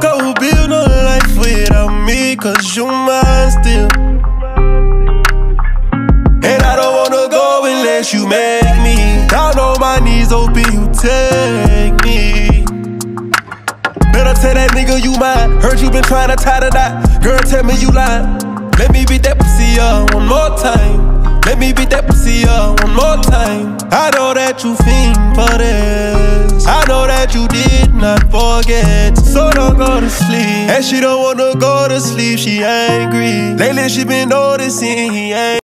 Go build no life without me, cause you mine still. And I don't wanna go unless you make me. Down on my knees, hoping you take me. Better tell that nigga you mine. Heard you been trying to tie the knot. Girl, tell me you lying. Let me beat that pussy up one more time. Let me beat that pussy up one more time. I know that you fiend for this. I know that you did not forget. So don't go to sleep. And she don't wanna go to sleep, she angry. Lately she been noticing he ain't.